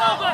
Over!